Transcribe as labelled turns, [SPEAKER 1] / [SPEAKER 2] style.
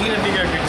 [SPEAKER 1] 당기는 데가